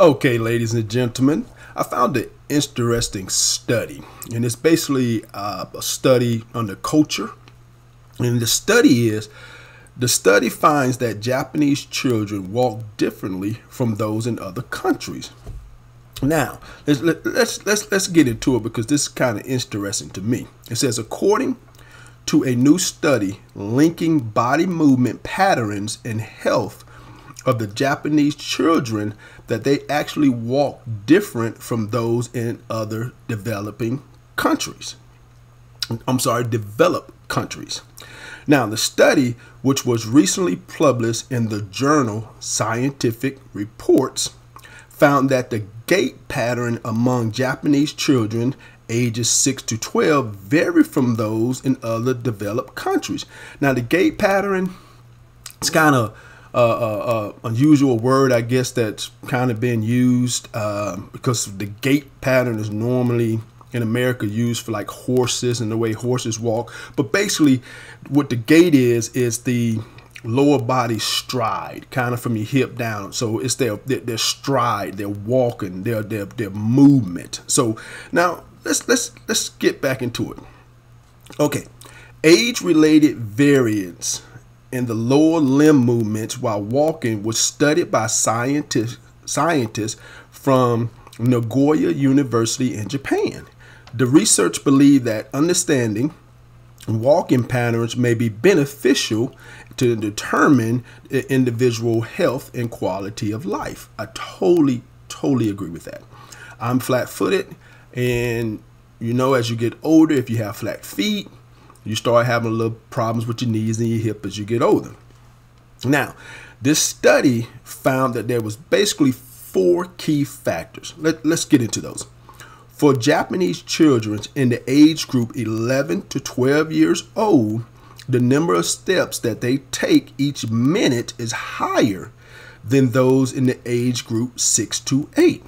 Okay, ladies and gentlemen, I found an interesting study, and it's basically uh, a study on the culture. And the study is the study finds that Japanese children walk differently from those in other countries. Now, let's let's let's let's get into it because this is kind of interesting to me. It says according to a new study linking body movement patterns and health of the Japanese children that they actually walk different from those in other developing countries. I'm sorry, developed countries. Now, the study, which was recently published in the journal Scientific Reports, found that the gait pattern among Japanese children ages 6 to 12 vary from those in other developed countries. Now, the gait pattern, it's kind of uh, uh, unusual word, I guess, that's kind of been used uh, because the gait pattern is normally in America used for like horses and the way horses walk. But basically, what the gait is is the lower body stride, kind of from your hip down. So it's their, their their, stride, their walking, their their their movement. So now let's let's let's get back into it. Okay, age-related variance in the lower limb movements while walking was studied by scientists scientists from Nagoya University in Japan. The research believed that understanding walking patterns may be beneficial to determine the individual health and quality of life. I totally, totally agree with that. I'm flat footed, and you know, as you get older, if you have flat feet, you start having a little problems with your knees and your hip as you get older. Now, this study found that there was basically four key factors. Let, let's get into those. For Japanese children in the age group 11 to 12 years old, the number of steps that they take each minute is higher than those in the age group 6 to 8.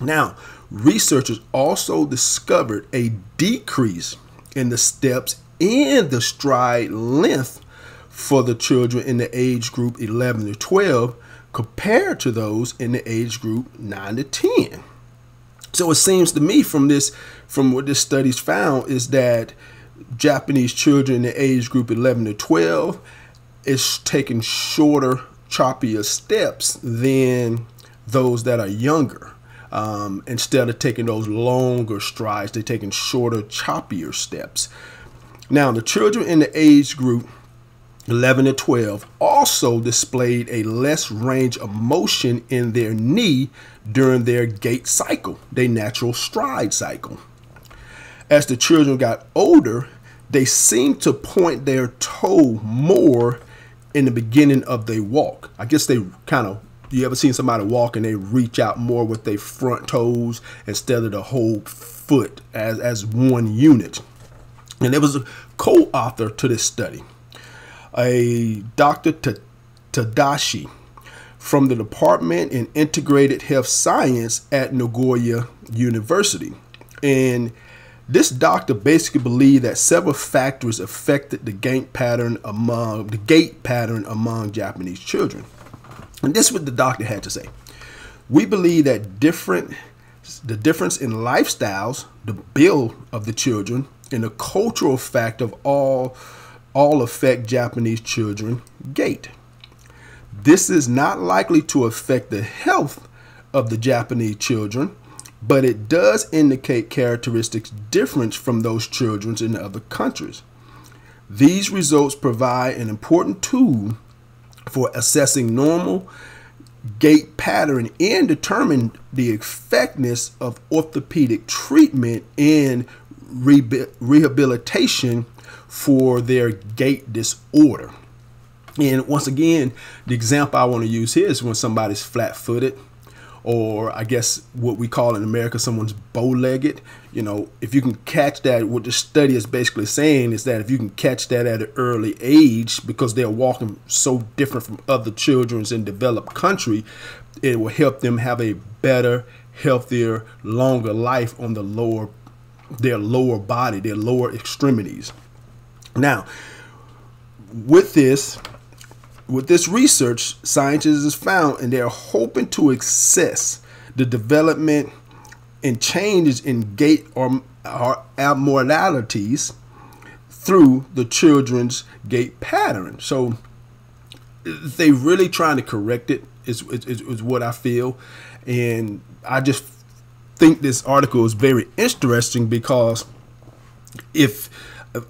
Now, researchers also discovered a decrease in the steps and the stride length for the children in the age group 11 to 12 compared to those in the age group 9 to 10. So it seems to me from this, from what this study's found, is that Japanese children in the age group 11 to 12 is taking shorter, choppier steps than those that are younger. Um, instead of taking those longer strides, they're taking shorter, choppier steps. Now, the children in the age group 11 to 12 also displayed a less range of motion in their knee during their gait cycle, their natural stride cycle. As the children got older, they seemed to point their toe more in the beginning of their walk. I guess they kind of, you ever seen somebody walk and they reach out more with their front toes instead of the whole foot as, as one unit. And there was a co-author to this study a Dr. Tadashi from the Department in Integrated Health Science at Nagoya University. And this doctor basically believed that several factors affected the gait pattern among the gait pattern among Japanese children. And this is what the doctor had to say. We believe that different the difference in lifestyles, the build of the children, and the cultural fact of all all affect Japanese children gait. This is not likely to affect the health of the Japanese children, but it does indicate characteristics different from those children in other countries. These results provide an important tool for assessing normal gait pattern and determine the effectiveness of orthopedic treatment and rehabilitation for their gait disorder. And once again, the example I want to use here is when somebody's flat footed, or I guess what we call in America someone's bow legged. You know, if you can catch that, what the study is basically saying is that if you can catch that at an early age, because they're walking so different from other children's in developed country, it will help them have a better, healthier, longer life on the lower, their lower body, their lower extremities. Now, with this, with this research, scientists have found, and they're hoping to assess the development and changes in gait or, or abnormalities through the children's gait pattern. So they really trying to correct it is, is, is what I feel. And I just think this article is very interesting because if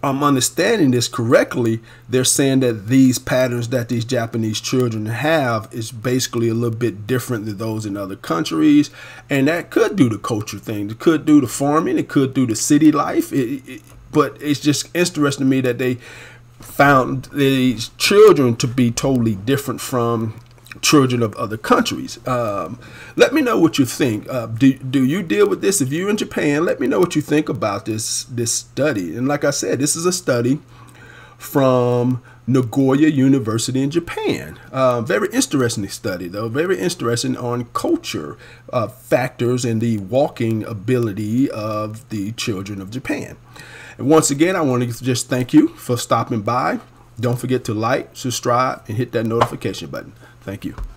I'm understanding this correctly, they're saying that these patterns that these Japanese children have is basically a little bit different than those in other countries, and that could do the culture thing. It could do the farming. It could do the city life. It, it, but it's just interesting to me that they found these children to be totally different from children of other countries. Um, let me know what you think. Uh, do, do you deal with this? If you're in Japan, let me know what you think about this this study. And like I said, this is a study from Nagoya University in Japan. Uh, very interesting study, though. Very interesting on culture uh, factors and the walking ability of the children of Japan. And once again, I want to just thank you for stopping by. Don't forget to like, subscribe, and hit that notification button. Thank you.